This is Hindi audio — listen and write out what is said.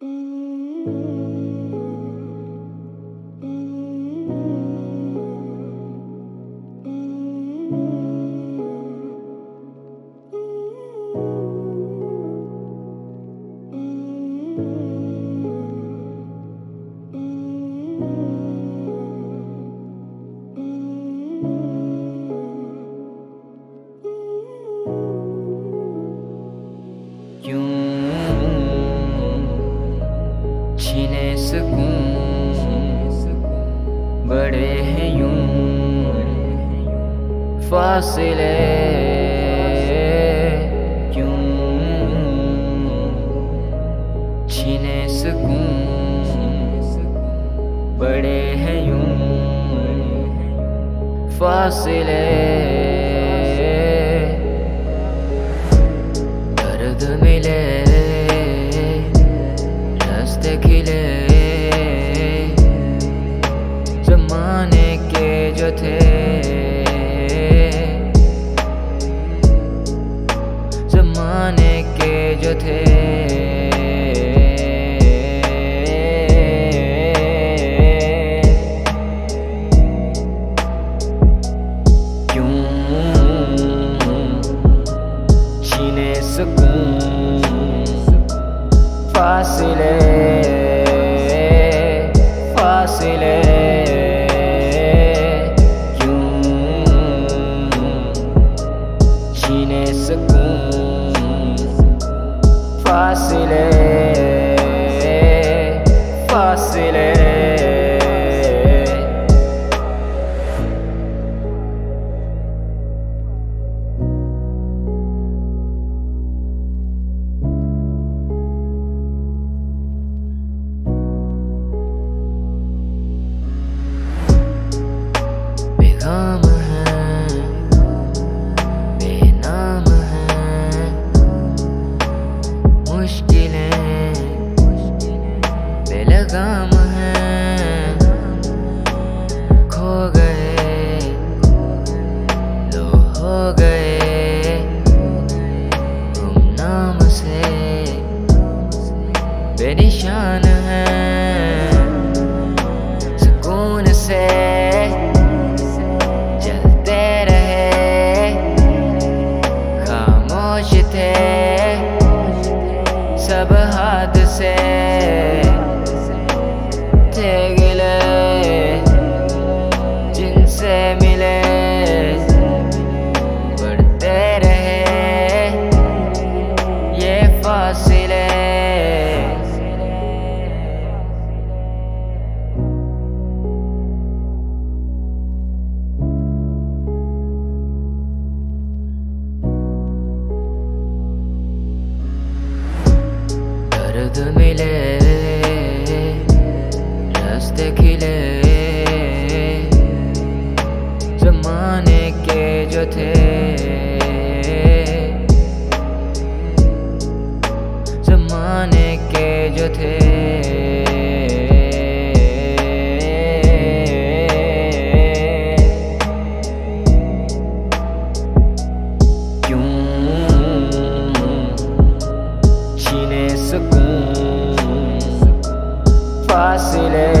Mm-hmm. बड़े हैं यूँ फासले क्यों छीने सकूँ बड़े हैं यूँ फासले। जो थे। क्यों छीने सकूँ? फासले फासले फासले फासले बेनिशान है। सुकून से चलते रहे। खामोश थे। सब हाथ मिले रास्ते खिले। जमाने के जो थे जमाने के जो थे। छीने सकूँ फासले